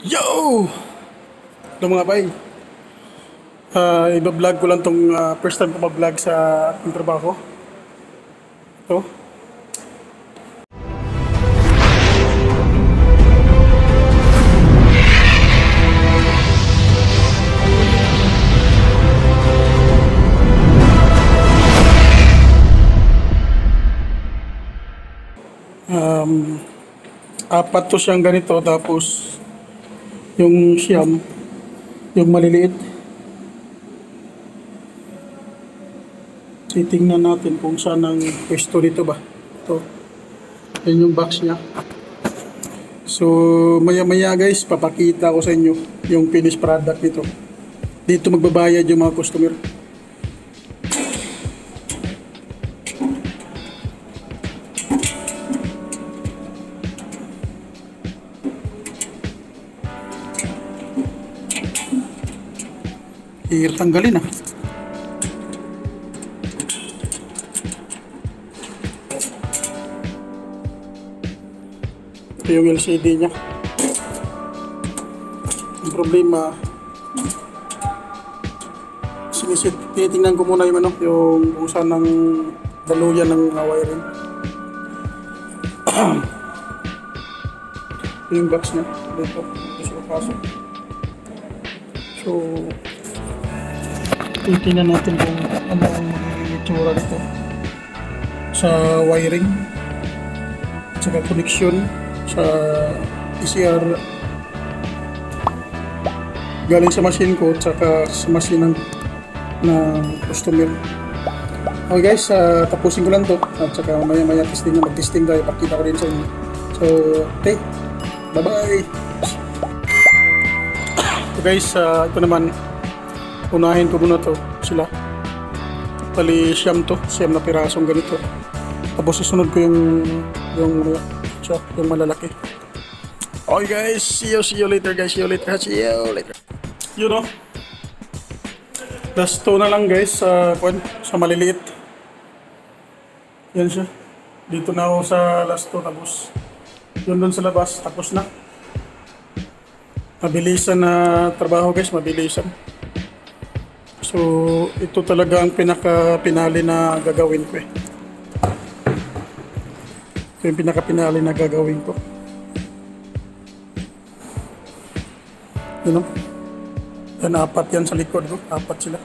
Yo! Hello mga bay. Uh, iba-vlog ko lang tong ah, first time ko ma-vlog sa aking trabaho. Ito. Um, apat to siyang ganito tapos yung siyam yung maliliit. Titingnan natin kung saan ang pwesto dito ba. Ito. Yan yung box niya. So maya maya guys papakita ko sa inyo yung finished product dito dito magbabayad yung mga customer Hirap tanggalin ah. Ito yung LCD niya. Ang problema, sinisit, tinitingnan ko muna yung ano, yung saan ang daluyan ng wiring. Yung box niya. Dito, dito siya papasok. So, titingnan natin kung ano ang magiging itsura nito sa wiring saka connection sa ECR galing sa machine ko saka sa machine ng, ng customer. Okay guys uh, tapusin ko lang to. At saka maya maya testing na mag testing tayo pakita ko rin sa inyo. So okay. Bye bye so guys uh, ito naman unahin ko muna to sila. Tali siyam to. Siyam na pirasong ganito. Tapos susunod ko yung yung siya, yung malalaki. Okay guys. See you see you later guys. See you later. See you later. You know last two na lang guys sa kwan sa maliliit. Yan siya. Dito na ako sa last two tapos yun dun sa labas tapos na. Mabilisan na trabaho guys. Mabilisan So, ito talaga ang pinaka-pinali na gagawin ko eh. Ito yung pinaka-pinali na gagawin ko. Yun know? Yan, apat yan sa likod ko. Apat sila.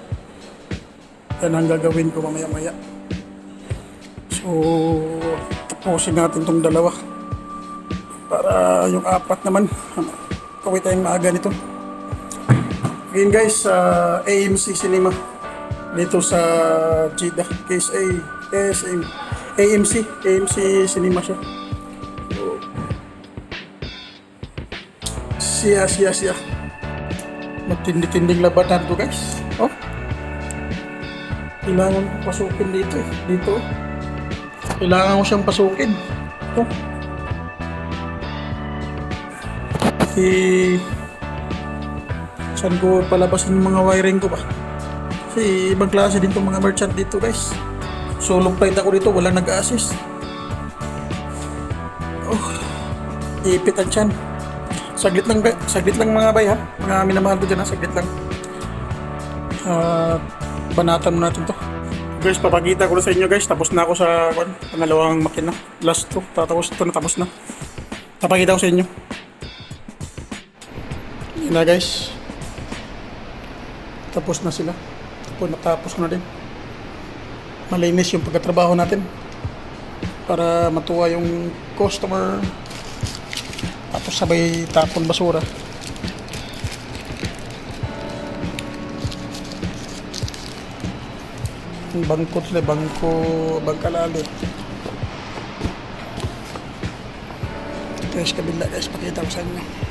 Yan ang gagawin ko mamaya-maya. So, tapusin natin tong dalawa. Para yung apat naman, kawin tayong maaga nito. Again guys, uh, AMC Cinema dito sa Jeddah, KSA, KSA, AMC, AMC Cinema siya. So, siya, siya, siya. Matindi-tinding labatan to guys. Oh. Kailangan ko pasukin dito eh. Dito. Kailangan ko siyang pasukin. Oh. Okay saan ko palabasin yung mga wiring ko ba? Kasi ibang klase din tong mga merchant dito guys. Sulong plate ako dito walang nag-assist. Oh ipit ang tiyan. Saglit lang saglit lang mga bay ha? Mga minamahal ko dyan ha? Saglit lang. Uh, banatan mo natin to. Guys papakita ko na sa inyo guys. Tapos na ako sa kwan, pangalawang makina. Last to tatapos ito na tapos na. Papakita ko sa inyo. Yun na guys tapos na sila. Tapos natapos ko na din. Malinis yung pagkatrabaho natin. Para matuwa yung customer. Tapos sabay tapon basura. Yung bangko sila, bangko, bangkalali. Guys, kabila guys, pakita ko sa inyo.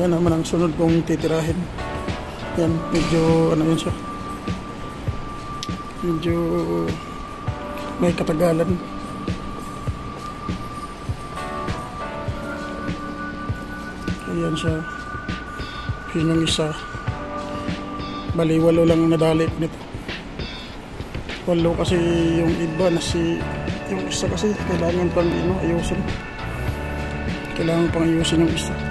Yan naman ang sunod kong titirahin. Yan medyo ano yun siya. Medyo may katagalan. Ayan siya. Yun yung isa. Bali walo lang nadali nito. Walo kasi yung iba na si yung isa kasi kailangan pang ino ayusin. Kailangan pang ayusin yung isa.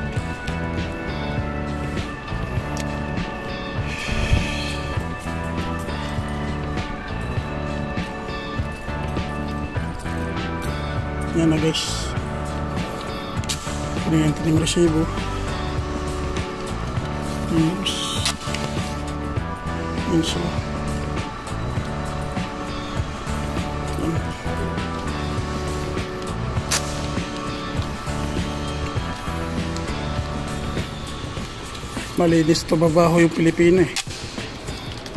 Yan na guys. Ito yung resibo. Yes. Yan sila. Malinis to babaho yung Pilipino eh.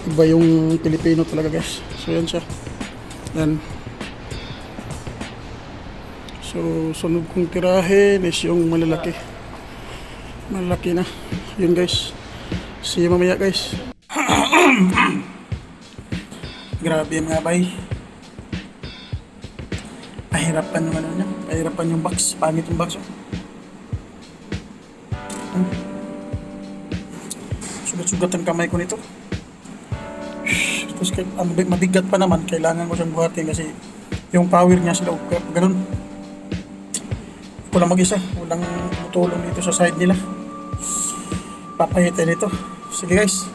Iba yung Pilipino talaga guys. So yan siya. Yan. So, sunod kong tirahin is yung malalaki. Malalaki na. Yun guys. See you mamaya guys. Grabe mga bay. Pahirapan yung ano niya. Pahirapan yung box. Pangit yung box. Oh. Hmm. Sugat-sugat ang kamay ko nito. Tapos ang mabigat pa naman. Kailangan ko siyang buhatin kasi yung power niya sila. Ganun. Lang mag-isa. Walang tutulong dito sa side nila. Papahitin ito. Sige guys.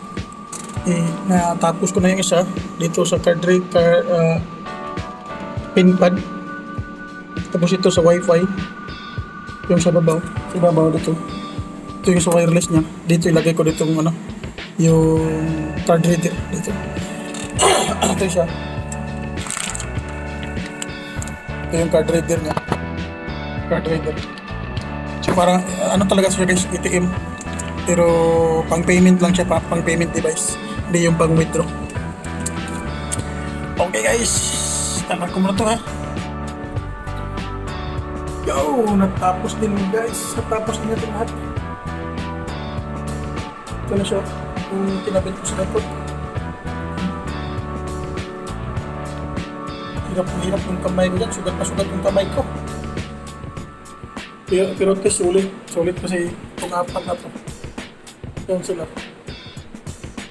Eh, natapos ko na yung isa dito sa card car, uh, pin pad. Tapos ito sa wifi. Yung sa babaw. Sa babaw dito. Ito yung sa wireless niya. Dito ilagay ko dito yung ano. Yung card reader dito. ito siya. Ito yung card reader niya reader. So parang ano talaga siya guys, ATM. Pero pang payment lang siya, pang payment device. Hindi yung pang withdraw. Okay guys, talag ko muna to ha. Yo, natapos din guys. Natapos din natin lahat. Ito na siya. Yung kinabit ko sa record. Hirap hirap yung kamay ko dyan. Sugat na sugat yung kamay ko. Pero, pero ito sulit. Sulit kasi itong apat na to. Yan sila.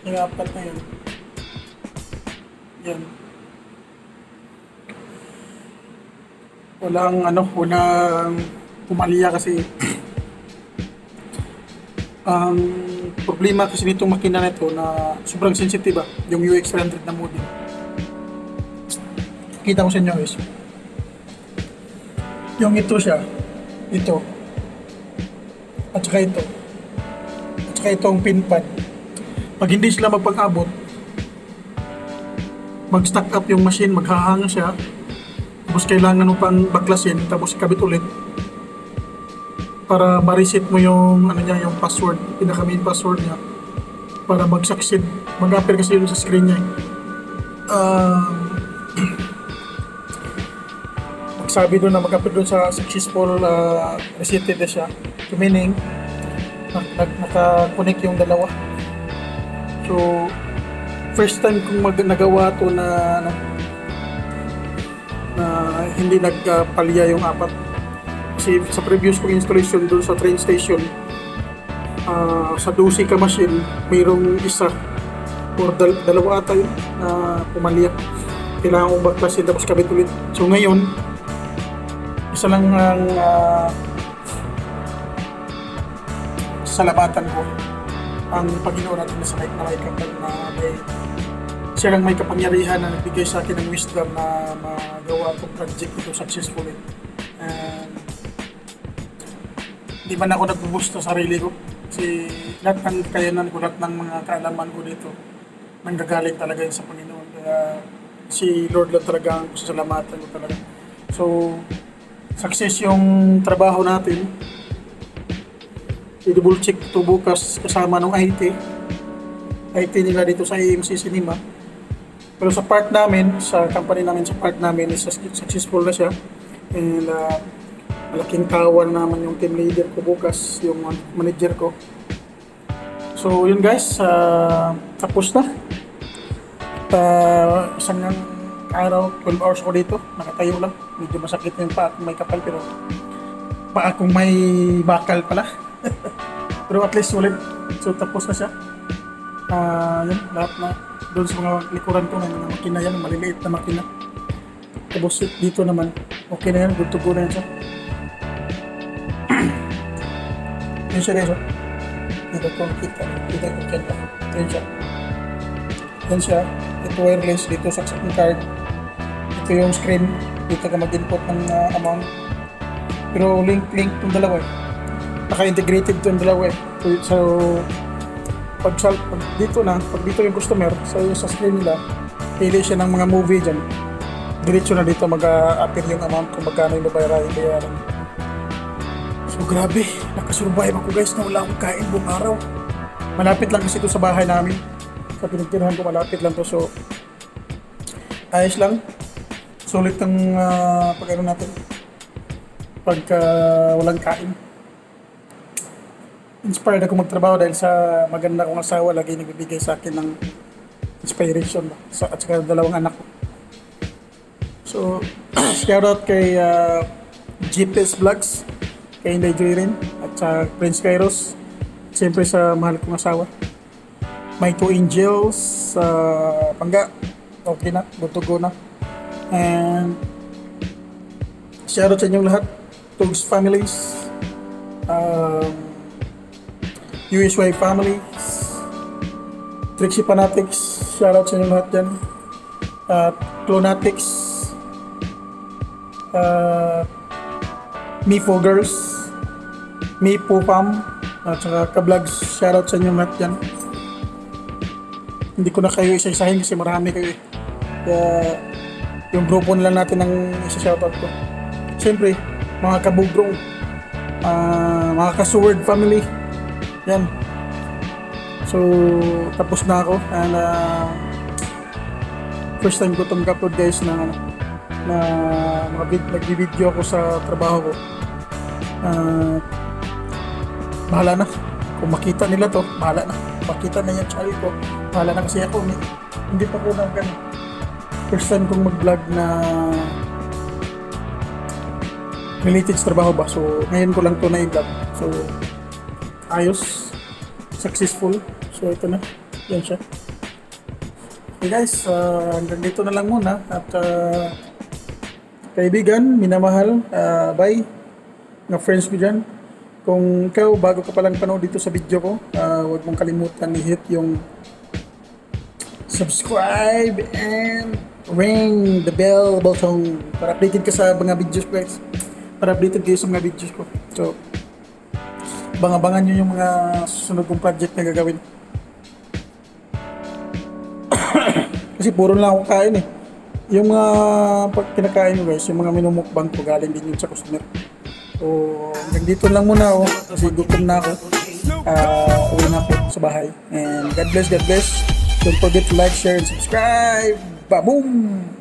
Yung apat na yan. Yan. Walang ano, walang pumalia kasi ang um, problema kasi nitong makina na ito na sobrang sensitive ah, yung UX300 na modem. Kita ko sa inyo guys. Yung ito siya, ito. At saka ito. At saka itong pin pad pag hindi sila magpag-abot mag-stack up yung machine maghahanga siya. Tapos kailangan mo pang baklasin tapos ikabit ulit para ma-reset mo yung ano niya yung password pinaka main password niya para mag-succeed. Mag-appear kasi yun sa screen niya um, sabi doon na mag-upload doon sa successful uh, received na siya. So meaning, nag yung dalawa. So, first time kong mag nagawa to na ano, na hindi nagpalya yung apat. Kasi sa previous kong installation doon sa train station, uh, sa 12 ka machine, mayroong isa or dal dalawa ata yun na pumalya. Kailangan kong baklasin tapos kabit ulit. So ngayon, isa lang ang uh, salamatan ko ang Panginoon natin sa kahit na may kapag na may siya lang may kapangyarihan na nagbigay sa akin ng wisdom na magawa itong project ito successfully. And di man ako nag-boost sa sarili ko. Kasi lahat ng kayanan ko, lahat ng mga kaalaman ko dito, nanggagaling talaga yun sa Panginoon. Kaya si Lord lang talaga ang sasalamatan ko talaga. So, success yung trabaho natin. I-double check to bukas kasama ng IT. IT nila dito sa AMC Cinema. Pero sa part namin, sa company namin, sa part namin is successful na siya. And uh, malaking kawan naman yung team leader ko bukas, yung manager ko. So yun guys, uh, tapos na. Uh, isang araw, 12 hours ko dito, nakatayo lang. Medyo masakit yung paa kung may kapal, pero paa kung may bakal pala. pero at least ulit. So tapos na siya. Uh, yun, lahat na doon sa mga likuran ko ng mga makina yan, maliliit na makina. Tapos dito naman, okay na yan, good to go na yan siya. Yun siya guys. Dito ko kita. Dito ko kita. Yun siya. Yan siya. Ito wireless. Dito saksak ng card. Ito yung screen. Dito ka mag-input ng uh, amount. Pero link-link itong dalawa eh. Naka-integrated itong dalawa eh. So, so pag, pag dito na, pag dito yung customer, sa, sa screen nila, pili siya ng mga movie dyan. Diretso na dito mag-appear yung amount kung magkano yung babayaran yung bayaran. So grabe, nakasurvive ako guys na wala akong kain buong araw. Malapit lang kasi ito sa bahay namin. Sa pinagtirahan ko malapit lang to so ayos lang. Sulit ang uh, pag ano natin pagka walang kain. Inspired ako magtrabaho dahil sa maganda kong asawa lagi nagbibigay sa akin ng inspiration sa, at saka dalawang anak ko. So, shout out kay uh, GPS Vlogs, kay Inday Joy at sa Prince Kairos, siyempre sa mahal kong asawa. My two angels sa Pangga, okay na, butugo na. And shout out sa inyong lahat, Tugs families, um, USY families, Trixie Fanatics, shout out sa inyong lahat dyan. At Clonatics, uh, Mifo Girls, Mipo Pam, at saka Kablogs, shout out sa inyong lahat dyan. Hindi ko na kayo isa-isahin kasi marami kayo eh. Kaya yung grupo na lang natin ang isa-shoutout ko. Siyempre, mga kabugrong, uh, mga ka-sword family, yan. So, tapos na ako. And, uh, first time ko itong upload guys na, na mga vid nag-video ako sa trabaho ko. Uh, bahala na. Kung makita nila to, bahala na. Makita na yung channel ko. Bahala na kasi ako. Hindi pa ko na ganun. First time kong mag-vlog na related sa trabaho ba. So, ngayon ko lang to na i-vlog. So, ayos. Successful. So, ito na. Yan siya. Okay guys, uh, hanggang dito na lang muna. At uh, kaibigan, minamahal, uh, bye. Mga friends ko dyan. Kung ikaw, bago ka palang panood dito sa video ko, uh, huwag mong kalimutan i-hit yung subscribe and ring the bell button para updated ka sa mga videos ko para updated kayo sa mga videos ko. So bangabangan nyo yung mga susunod kong project na gagawin. Kasi puro lang ako kain eh. Yung mga pag kinakain ko guys yung mga minumukbang ko galing din yun sa customer. So hanggang dito lang muna ako kasi gutom na ako. Uh, uwi na ako sa bahay. And God bless God bless. Don't forget to like share and subscribe ba boom